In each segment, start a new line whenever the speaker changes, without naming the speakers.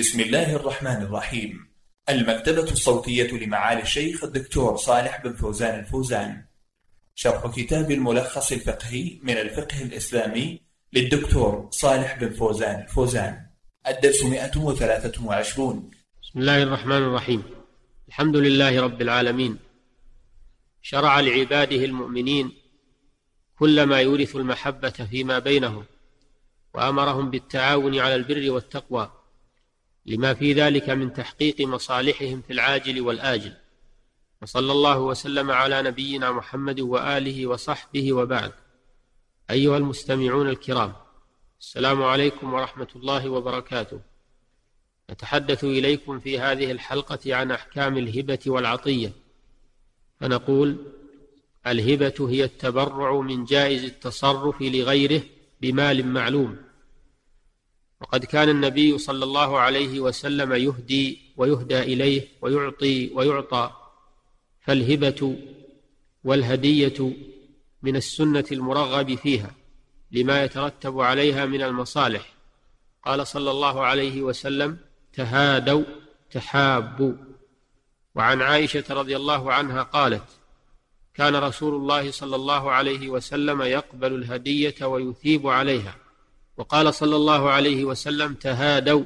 بسم الله الرحمن الرحيم. المكتبة الصوتية لمعالي الشيخ الدكتور صالح بن فوزان الفوزان. شرح كتاب الملخص الفقهي من الفقه الإسلامي للدكتور صالح بن فوزان الفوزان. الدرس 123
بسم الله الرحمن الرحيم. الحمد لله رب العالمين. شرع لعباده المؤمنين كل ما يورث المحبة فيما بينهم وأمرهم بالتعاون على البر والتقوى. لما في ذلك من تحقيق مصالحهم في العاجل والآجل. وصلى الله وسلم على نبينا محمد وآله وصحبه وبعد أيها المستمعون الكرام السلام عليكم ورحمة الله وبركاته. نتحدث إليكم في هذه الحلقة عن أحكام الهبة والعطية. فنقول الهبة هي التبرع من جائز التصرف لغيره بمال معلوم. وقد كان النبي صلى الله عليه وسلم يهدي ويهدى إليه ويعطي ويعطى فالهبة والهدية من السنة المرغب فيها لما يترتب عليها من المصالح. قال صلى الله عليه وسلم تهادوا تحابوا. وعن عائشة رضي الله عنها قالت كان رسول الله صلى الله عليه وسلم يقبل الهدية ويثيب عليها. وقال صلى الله عليه وسلم تهادوا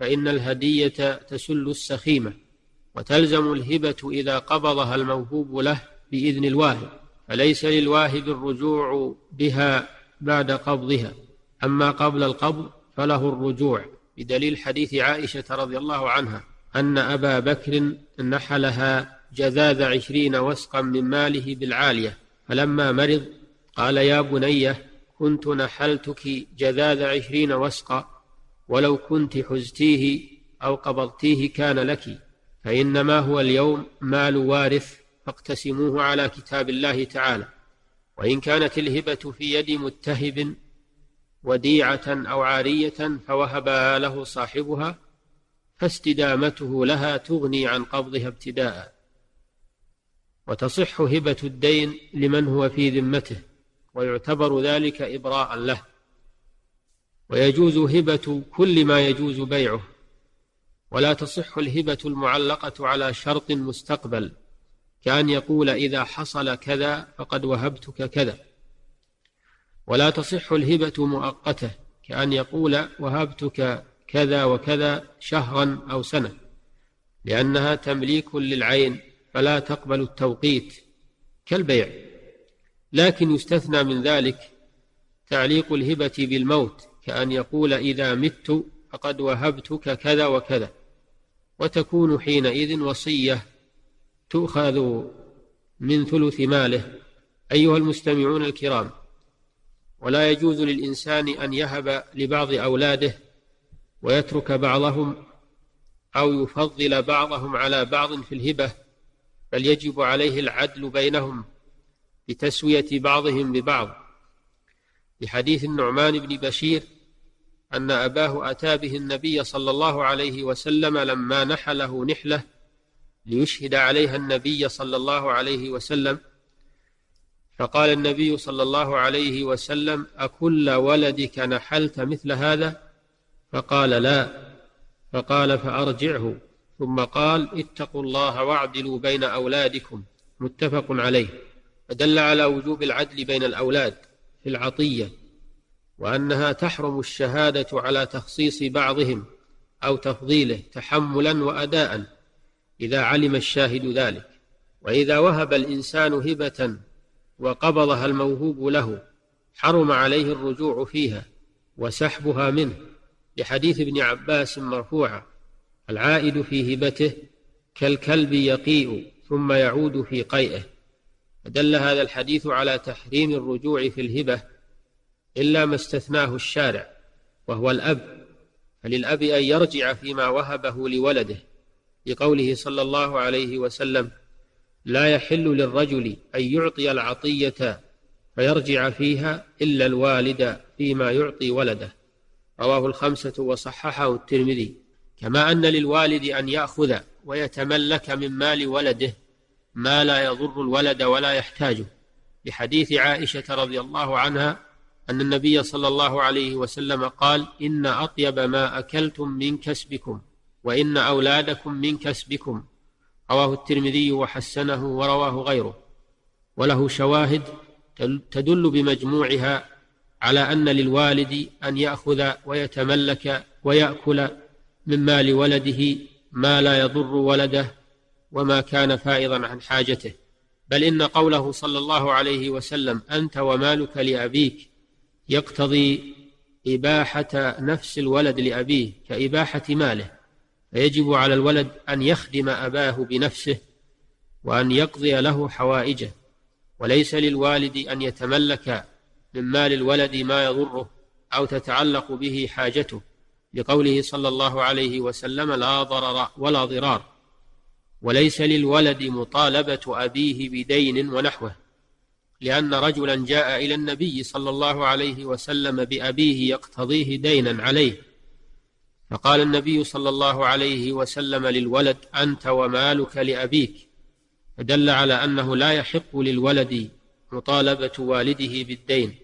فإن الهدية تسل السخيمة وتلزم الهبة إذا قبضها الموهوب له بإذن الواهب فليس للواهب الرجوع بها بعد قبضها أما قبل القبض فله الرجوع. بدليل حديث عائشة رضي الله عنها أن أبا بكر نحلها جذاذ عشرين وسقا من ماله بالعالية فلما مرض قال يا بنية كنت نحلتك جذاذ عشرين وسقا ولو كنت حزتيه أو قبضتيه كان لك فإنما هو اليوم مال وارث فاقتسموه على كتاب الله تعالى. وإن كانت الهبة في يد متهب وديعة أو عارية فوهبها له صاحبها فاستدامته لها تغني عن قبضها ابتداء. وتصح هبة الدين لمن هو في ذمته. ويعتبر ذلك إبراء له. ويجوز هبة كل ما يجوز بيعه. ولا تصح الهبة المعلقة على شرط مستقبل. كأن يقول إذا حصل كذا فقد وهبتك كذا. ولا تصح الهبة مؤقتة. كأن يقول وهبتك كذا وكذا شهرا أو سنة. لأنها تمليك للعين فلا تقبل التوقيت. كالبيع. لكن يستثنى من ذلك تعليق الهبة بالموت كأن يقول إذا مت فقد وهبتك كذا وكذا. وتكون حينئذ وصية تؤخذ من ثلث ماله. أيها المستمعون الكرام ولا يجوز للإنسان أن يهب لبعض أولاده ويترك بعضهم أو يفضل بعضهم على بعض في الهبة بل يجب عليه العدل بينهم. بتسوية بعضهم ببعض لحديث النعمان بن بشير أن أباه أتى به النبي صلى الله عليه وسلم لما نحله نحلة ليشهد عليها النبي صلى الله عليه وسلم. فقال النبي صلى الله عليه وسلم أكل ولدك نحلت مثل هذا؟ فقال لا. فقال فأرجعه. ثم قال اتقوا الله واعدلوا بين أولادكم. متفق عليه. فدل على وجوب العدل بين الأولاد في العطية وأنها تحرم الشهادة على تخصيص بعضهم أو تفضيله تحملا وأداء إذا علم الشاهد ذلك. وإذا وهب الإنسان هبة وقبضها الموهوب له حرم عليه الرجوع فيها وسحبها منه. لحديث ابن عباس مرفوعا العائد في هبته كالكلب يقيء ثم يعود في قيئه. فدل هذا الحديث على تحريم الرجوع في الهبة إلا ما استثناه الشارع وهو الأب. فللأب أن يرجع فيما وهبه لولده لقوله صلى الله عليه وسلم لا يحل للرجل أن يعطي العطية فيرجع فيها إلا الوالد فيما يعطي ولده رواه الخمسة وصححه الترمذي. كما أن للوالد أن يأخذ ويتملك من مال ولده ما لا يضر الولد ولا يحتاجه. لحديث عائشة رضي الله عنها أن النبي صلى الله عليه وسلم قال إن أطيب ما أكلتم من كسبكم وإن أولادكم من كسبكم رواه الترمذي وحسنه ورواه غيره. وله شواهد تدل بمجموعها على أن للوالد أن يأخذ ويتملك ويأكل من مال ولده ما لا يضر ولده وما كان فائضا عن حاجته. بل إن قوله صلى الله عليه وسلم أنت ومالك لأبيك يقتضي إباحة نفس الولد لأبيه كإباحة ماله. فيجب على الولد أن يخدم أباه بنفسه وأن يقضي له حوائجه. وليس للوالد أن يتملك من مال الولد ما يضره أو تتعلق به حاجته. لقوله صلى الله عليه وسلم لا ضرر ولا ضرار. وليس للولد مطالبة أبيه بدين ونحوه لأن رجلا جاء إلى النبي صلى الله عليه وسلم بأبيه يقتضيه دينا عليه. فقال النبي صلى الله عليه وسلم للولد أنت ومالك لأبيك. فدل على أنه لا يحق للولد مطالبة والده بالدين.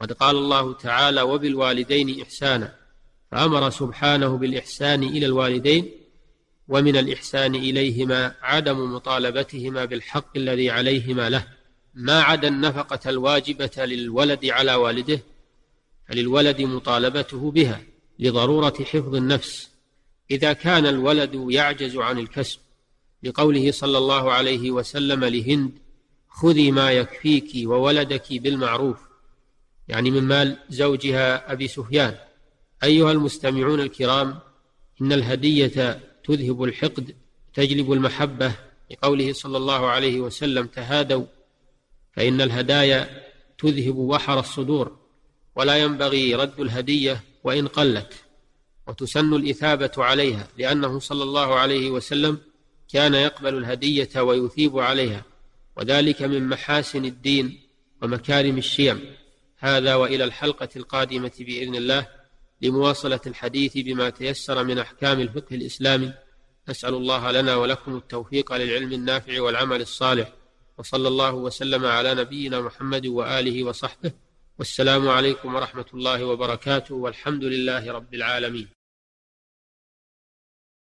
قد قال الله تعالى وبالوالدين إحسانا فأمر سبحانه بالإحسان إلى الوالدين ومن الإحسان إليهما عدم مطالبتهما بالحق الذي عليهما له. ما عدا النفقة الواجبة للولد على والده فللولد مطالبته بها لضرورة حفظ النفس. إذا كان الولد يعجز عن الكسب لقوله صلى الله عليه وسلم لهند خذي ما يكفيك وولدك بالمعروف يعني من مال زوجها أبي سفيان. أيها المستمعون الكرام إن الهدية تذهب الحقد تجلب المحبة. لقوله صلى الله عليه وسلم تهادوا فإن الهدايا تذهب وحر الصدور ولا ينبغي رد الهدية وإن قلت وتسن الإثابة عليها لأنه صلى الله عليه وسلم كان يقبل الهدية ويثيب عليها وذلك من محاسن الدين ومكارم الشيم. هذا وإلى الحلقة القادمة بإذن الله. لمواصلة الحديث بما تيسر من أحكام الفقه الإسلامي. نسأل الله لنا ولكم التوفيق للعلم النافع والعمل الصالح. وصلى الله وسلم على نبينا محمد وآله وصحبه. والسلام عليكم ورحمة الله وبركاته. والحمد لله رب العالمين.